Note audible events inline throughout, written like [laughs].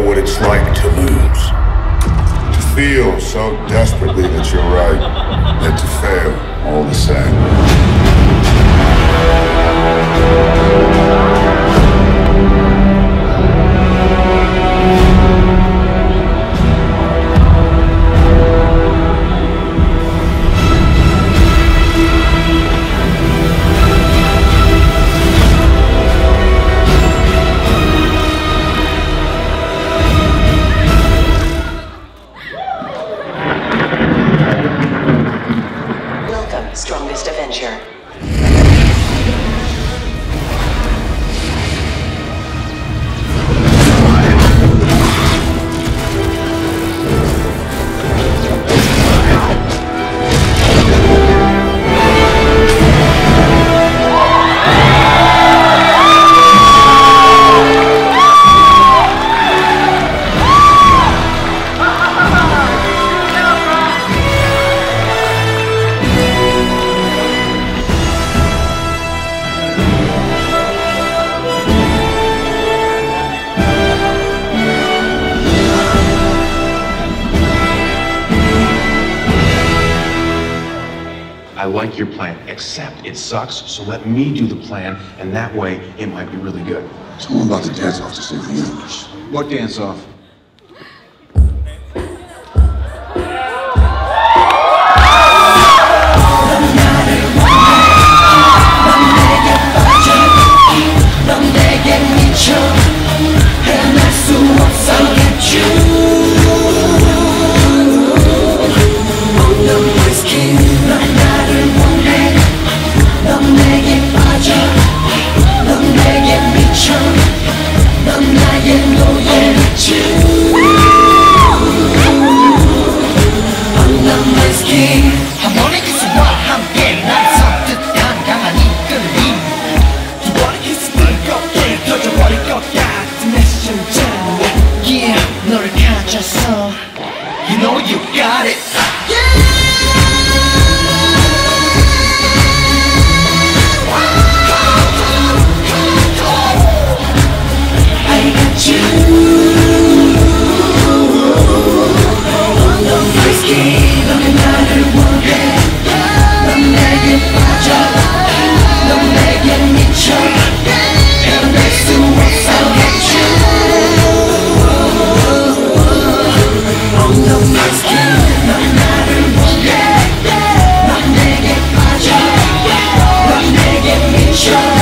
know what it's like to lose. To feel so desperately that you're right, I like your plan, except it sucks, so let me do the plan, and that way it might be really good. Tell them about to dance off to save the universe. What dance off? So You know you got it. Yeah. shine.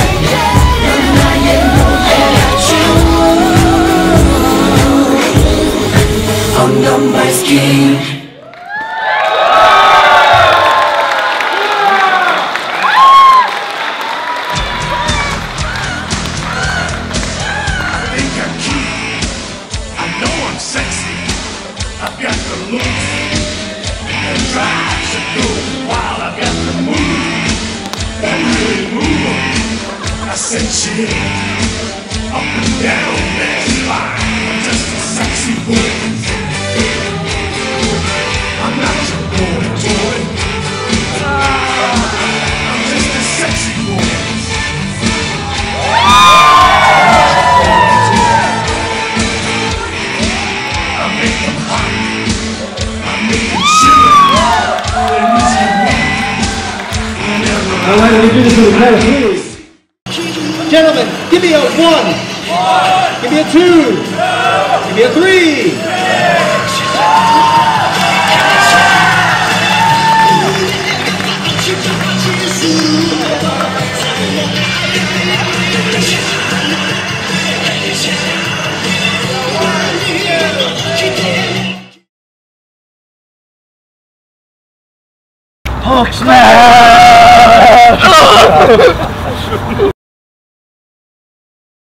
'Em. Said up and down that line. I'm just a sexy boy. I'm not your boy toy. I'm just a sexy boy. I make hot. I make let me do this with a count of three. Gentlemen, give me a one. one. Give me a two. Give me a three. Hulk smash! [laughs] [laughs]